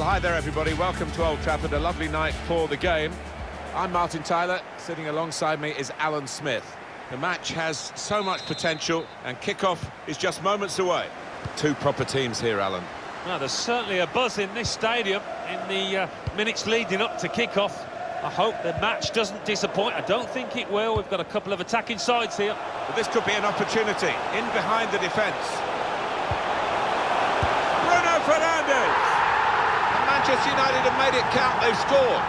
Well, hi there, everybody. Welcome to Old Trafford. A lovely night for the game. I'm Martin Tyler. Sitting alongside me is Alan Smith. The match has so much potential, and kickoff is just moments away. Two proper teams here, Alan. Well, there's certainly a buzz in this stadium in the uh, minutes leading up to kick-off. I hope the match doesn't disappoint. I don't think it will. We've got a couple of attacking sides here. But this could be an opportunity. In behind the defence. Bruno Fernandes! Manchester United have made it count. They've scored.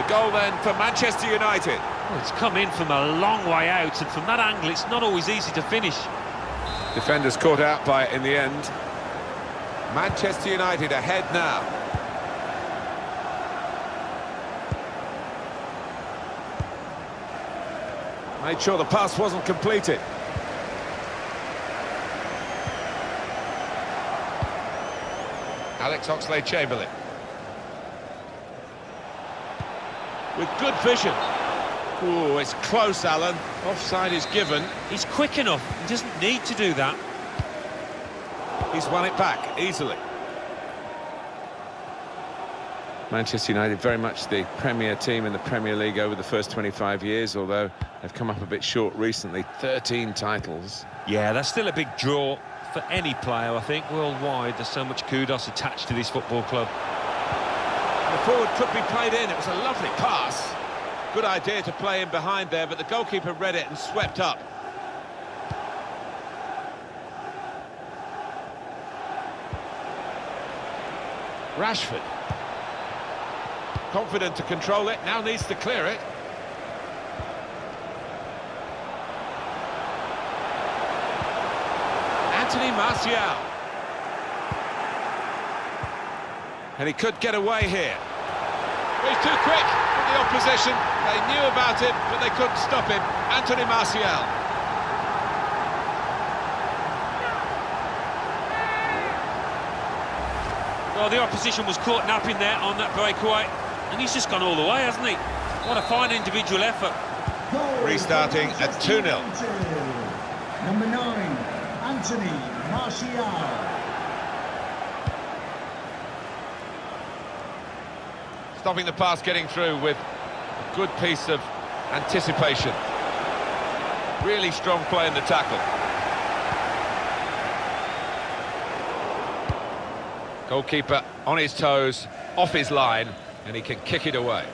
The goal then for Manchester United. Well, it's come in from a long way out, and from that angle, it's not always easy to finish. Defenders caught out by it in the end. Manchester United ahead now. Made sure the pass wasn't completed. Alex Oxlade-Chamberlain. With good vision. Oh, it's close, Alan. Offside is given. He's quick enough. He doesn't need to do that. He's won it back easily. Manchester United very much the premier team in the Premier League over the first 25 years, although they've come up a bit short recently. 13 titles. Yeah, that's still a big draw for any player, I think, worldwide. There's so much kudos attached to this football club. The forward could be played in. It was a lovely pass. Good idea to play in behind there, but the goalkeeper read it and swept up. Rashford. Confident to control it, now needs to clear it. Anthony Martial. And he could get away here. He's too quick for the opposition. They knew about it, but they couldn't stop him. Anthony Martial. Well, the opposition was caught napping there on that breakaway, and he's just gone all the way, hasn't he? What a fine individual effort. Restarting at 2-0. Number nine, Anthony Martial. Stopping the pass getting through with a good piece of anticipation. Really strong play in the tackle. Goalkeeper on his toes, off his line, and he can kick it away.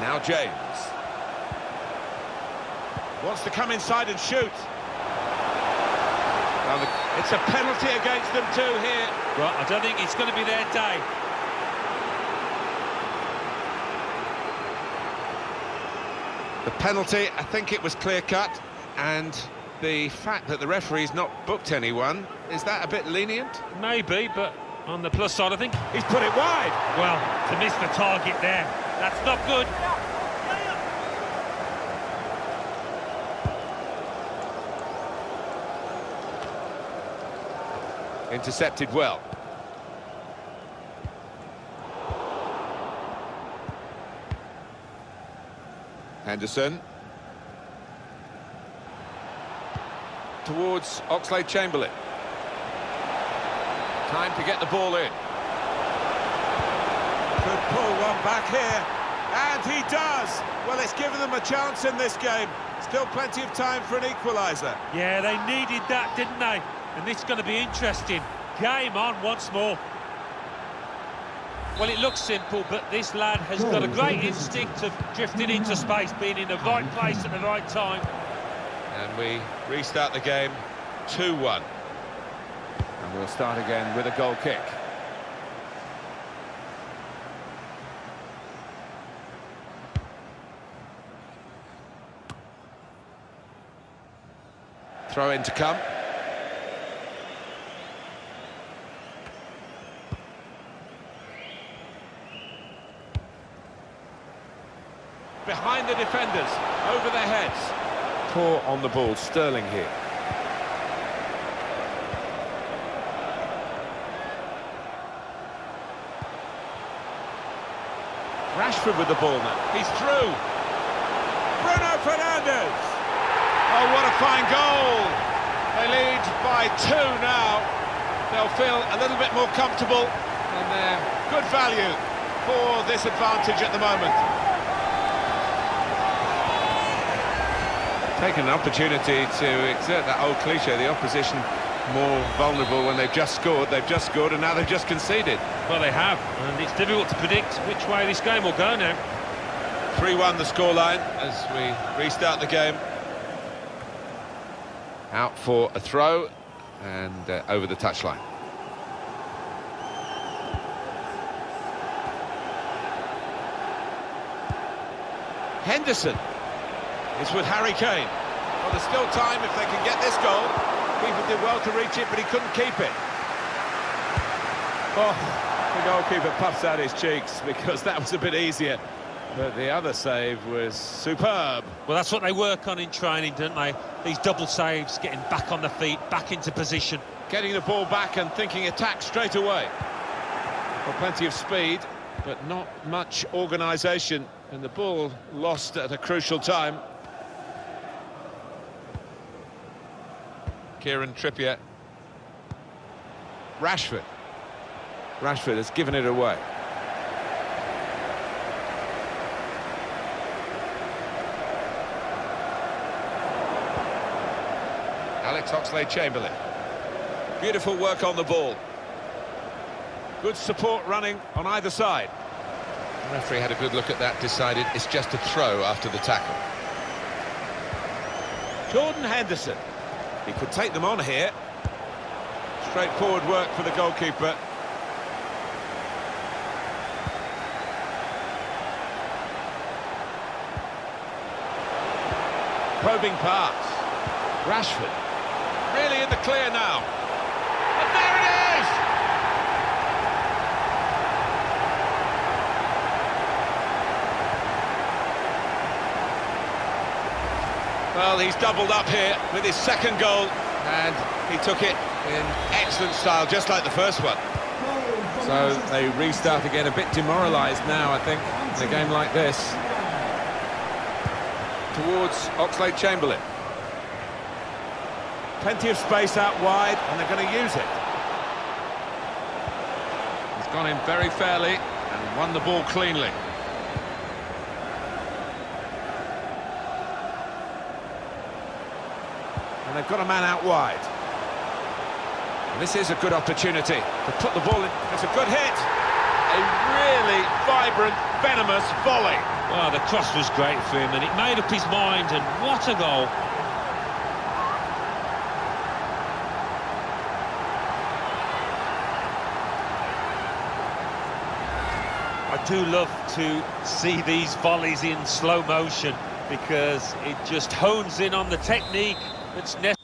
Now James. Wants to come inside and shoot. Well, the- It's a penalty against them too here. Well, I don't think it's going to be their day. The penalty, I think it was clear-cut, and the fact that the referee's not booked anyone, is that a bit lenient? Maybe, but on the plus side, I think, He's put it wide. well, to miss the target there, that's not good. Intercepted well. Henderson. Towards Oxlade-Chamberlain. Time to get the ball in. Could pull one back here. And he does. Well, it's given them a chance in this game. Still plenty of time for an equaliser. Yeah, they needed that, didn't they? And this is going to be interesting. Game on once more. Well, it looks simple, but this lad has got a great instinct of drifting into space, being in the right place at the right time. And we restart the game 2-1. And we'll start again with a goal kick. Throw in to come. Behind the defenders, over their heads. Poor on the ball, Sterling here. Rashford with the ball now. He's through. Bruno Fernandes. Oh, what a fine goal. They lead by two now. They'll feel a little bit more comfortable and they're good value for this advantage at the moment. Taking an opportunity to exert that old cliche, the opposition more vulnerable when they've just scored. They've just scored and now they've just conceded. Well, they have, and it's difficult to predict which way this game will go now. 3-1 the scoreline as we restart the game. Out for a throw and uh, over the touchline. Henderson is with Harry Kane. Well, there's still time if they can get this goal. Keeper did well to reach it, but he couldn't keep it. Oh, the goalkeeper puffs out his cheeks because that was a bit easier. But the other save was superb. Well, that's what they work on in training, don't they? These double saves, getting back on the feet, back into position. Getting the ball back and thinking attack straight away. Well, plenty of speed, but not much organisation. And the ball lost at a crucial time. Kieran Trippier. Rashford. Rashford has given it away. Alex Oxlade-Chamberlain. Beautiful work on the ball. Good support running on either side. The referee had a good look at that, decided it's just a throw after the tackle. Jordan Henderson. He could take them on here. Straightforward work for the goalkeeper. Probing pass. Rashford. Really in the clear now. And there it is! Well, he's doubled up here with his second goal, and he took it in excellent style, just like the first one. So they restart again, a bit demoralised now, I think, in a game like this. Towards Oxlade-Chamberlain. Plenty of space out wide, and they're going to use it. He's gone in very fairly and won the ball cleanly. And they've got a man out wide. And this is a good opportunity to put the ball in. It's a good hit. A really vibrant, venomous volley. Well, the cross was great for him, and it made up his mind, and what a goal. I do love to see these volleys in slow motion because it just hones in on the technique that's necessary.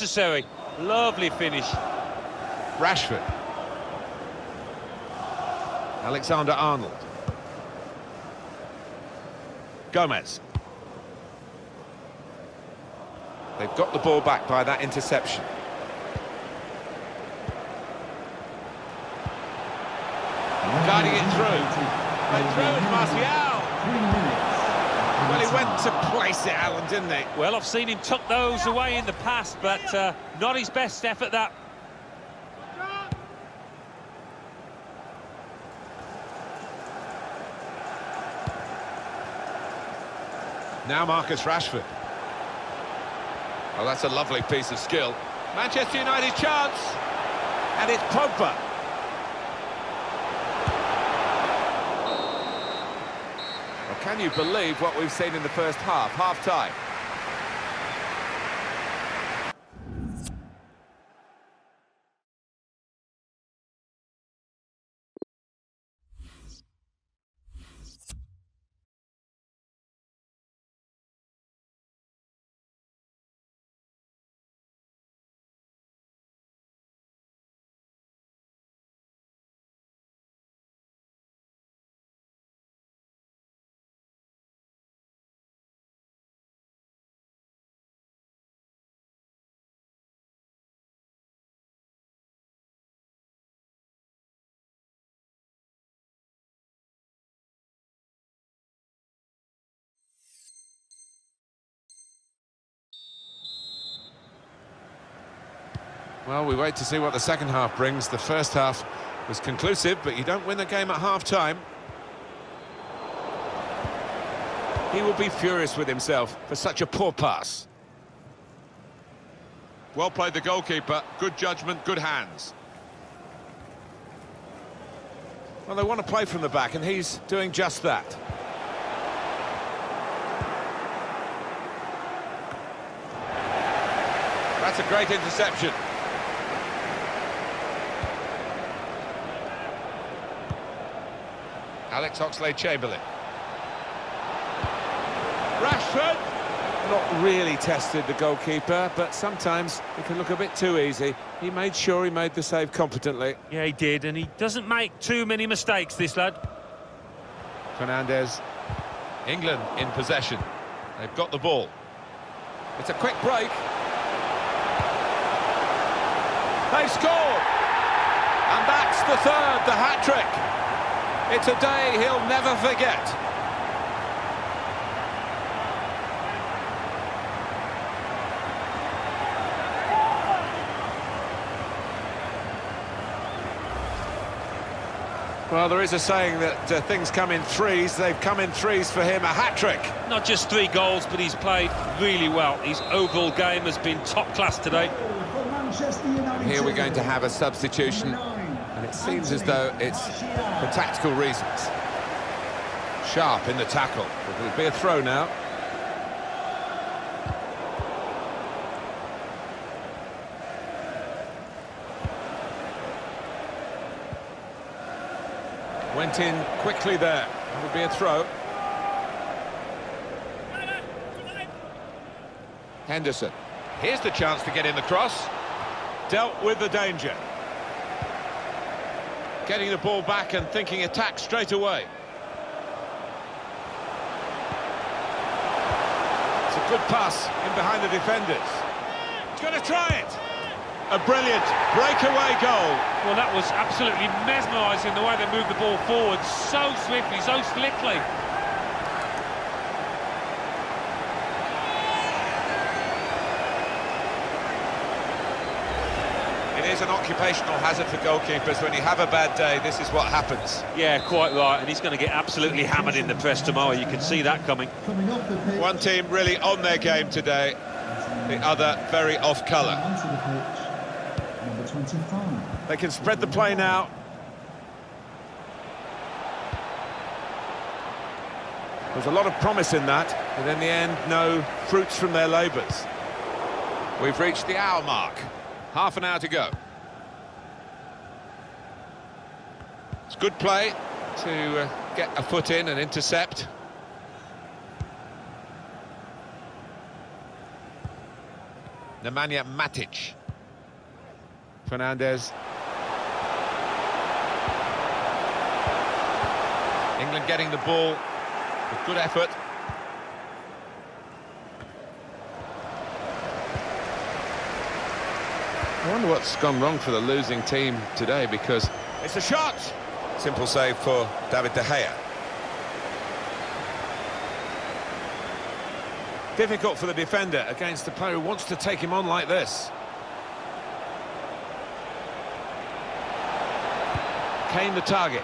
Necessary. Lovely finish. Rashford. Alexander Arnold. Gomez. They've got the ball back by that interception. Guiding it through. And through Martial. Well, he went to place it, Alan, didn't he? Well, I've seen him tuck those away in the past, but uh, not his best effort, that. Now Marcus Rashford. Oh, that's a lovely piece of skill. Manchester United chance. And it's Pogba. Can you believe what we've seen in the first half, half-time? Well, we wait to see what the second half brings. The first half was conclusive, but you don't win the game at half-time. He will be furious with himself for such a poor pass. Well played the goalkeeper, good judgment, good hands. Well, they want to play from the back, and he's doing just that. That's a great interception. Alex Oxlade-Chamberlain. Rashford! Not really tested the goalkeeper, but sometimes it can look a bit too easy. He made sure he made the save competently. Yeah, he did, and he doesn't make too many mistakes, this lad. Fernandes. England in possession. They've got the ball. It's a quick break. They've scored! And that's the third, the hat-trick. It's a day he'll never forget. Well, there is a saying that uh, things come in threes. They've come in threes for him, a hat-trick. Not just three goals, but he's played really well. His overall game has been top class today. Here we're going to have a substitution, and it seems as though it's for tactical reasons. Sharp in the tackle. It'll be a throw now. Went in quickly there. It'll be a throw. Henderson. Here's the chance to get in the cross. Dealt with the danger. Getting the ball back and thinking attack straight away. It's a good pass in behind the defenders. He's going to try it. A brilliant breakaway goal. Well, that was absolutely mesmerising the way they moved the ball forward so swiftly, so slickly. It is an occupational hazard for goalkeepers. When you have a bad day, this is what happens. Yeah, quite right, and he's going to get absolutely hammered in the press tomorrow. You can see that coming. One team really on their game today, the other very off colour. They can spread the play now. There's a lot of promise in that, but in the end, no fruits from their labours. We've reached the hour mark. Half an hour to go. It's good play to uh, get a foot in and intercept. Nemanja Matic. Fernandes. England getting the ball with good effort. I wonder what's gone wrong for the losing team today because it's a shot. Simple save for David De Gea. Difficult for the defender against the player who wants to take him on like this. Kane the target.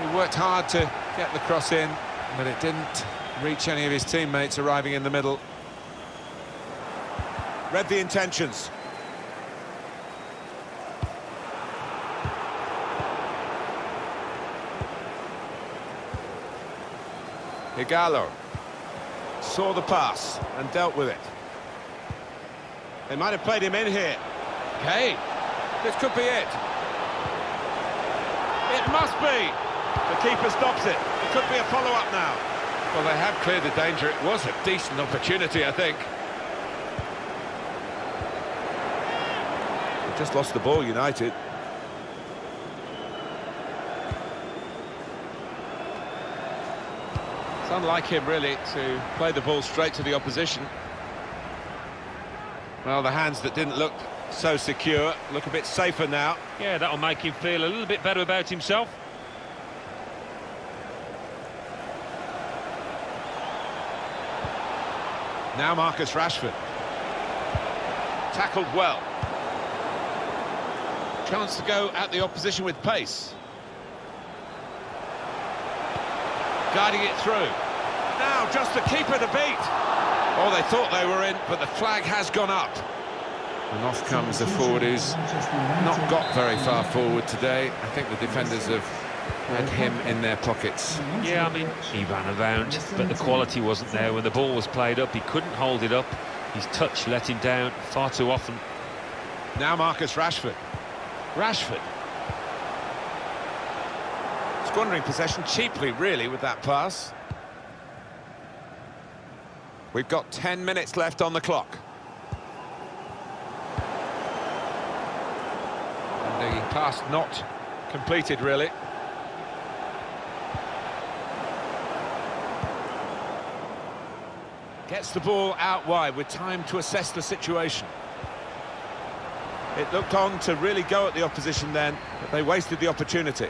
He worked hard to get the cross in, but it didn't reach any of his teammates arriving in the middle. Read the intentions. Ighalo saw the pass and dealt with it. They might have played him in here. Kane, this could be it. It must be. The keeper stops it. It could be a follow-up now. Well, they have cleared the danger. It was a decent opportunity, I think. They've just lost the ball, United. Unlike him, really, to play the ball straight to the opposition. Well, the hands that didn't look so secure look a bit safer now. Yeah, that'll make him feel a little bit better about himself. Now Marcus Rashford. Tackled well. Chance to go at the opposition with pace. Guiding it through. Now, just the keeper to beat. Oh, they thought they were in, but the flag has gone up. And off comes the forward who's not got very far forward today. I think the defenders have had him in their pockets. Yeah, I mean, he ran around, but the quality wasn't there. When the ball was played up, he couldn't hold it up. His touch let him down far too often. Now Marcus Rashford. Rashford. Squandering possession cheaply, really, with that pass. We've got 10 minutes left on the clock. And the pass not completed, really. Gets the ball out wide with time to assess the situation. It looked on to really go at the opposition then, but they wasted the opportunity.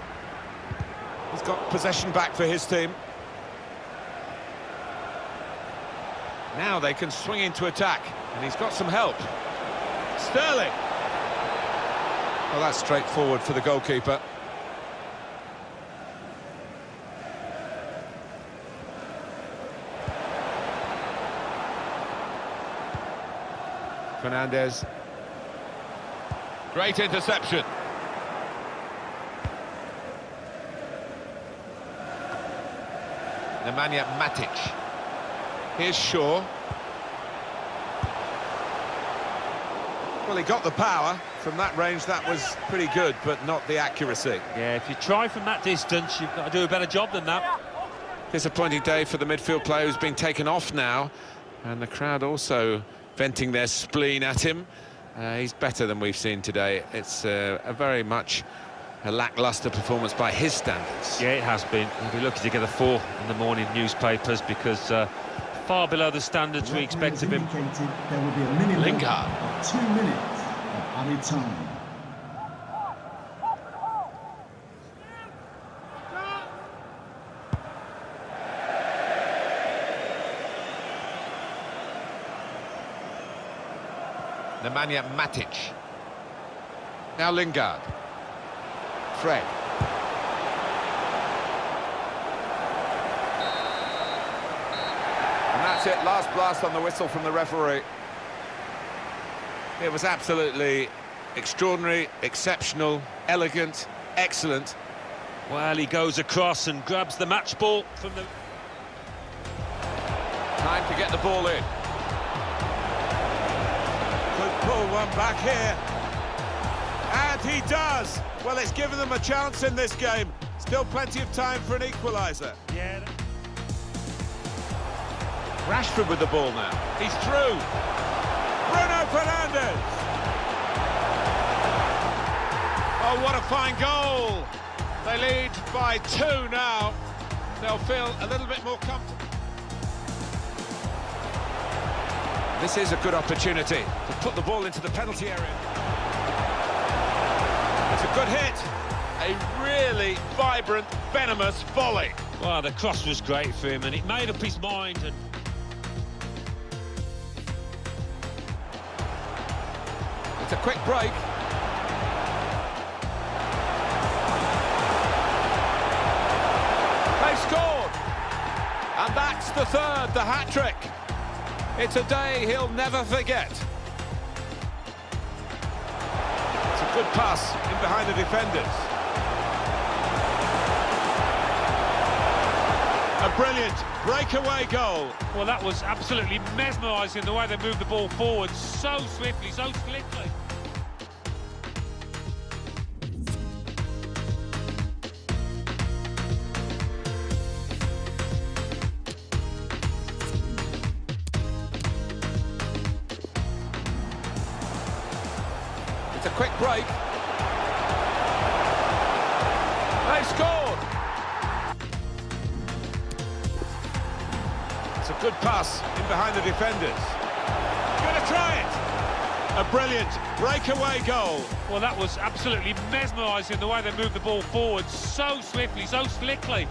He's got possession back for his team. Now they can swing into attack, and he's got some help. Sterling! Well, that's straightforward for the goalkeeper. Fernandes. Great interception. Nemanja Matic. Here's Shaw. Well, he got the power. From that range, that was pretty good, but not the accuracy. Yeah, if you try from that distance, you've got to do a better job than that. Disappointing day for the midfield player who's been taken off now. And the crowd also venting their spleen at him. Uh, he's better than we've seen today. It's uh, a very much a lacklustre performance by his standards. Yeah, it has been. We'll be lucky to get a four in the morning newspapers because uh, far below the standards we expect of him. There will be a minimum Lingard. of two minutes of added time. Nemanja Matic. Now Lingard. Fred. And that's it, last blast on the whistle from the referee. It was absolutely extraordinary, exceptional, elegant, excellent. Well, he goes across and grabs the match ball from the... Time to get the ball in. Could pull one back here. And he does. Well, it's given them a chance in this game. Still plenty of time for an equaliser. Rashford with the ball now. He's through. Bruno Fernandes. Oh, what a fine goal. They lead by two now. They'll feel a little bit more comfortable. This is a good opportunity to put the ball into the penalty area. It's a good hit. A really vibrant, venomous volley. Well, the cross was great for him and it made up his mind and a quick break. They scored! And that's the third, the hat-trick. It's a day he'll never forget. It's a good pass in behind the defenders. A brilliant breakaway goal. Well, that was absolutely mesmerising the way they moved the ball forward so swiftly, so slickly. It's a quick break. They scored! It's a good pass in behind the defenders. Gonna try it! A brilliant breakaway goal. Well, that was absolutely mesmerising the way they moved the ball forward so swiftly, so slickly.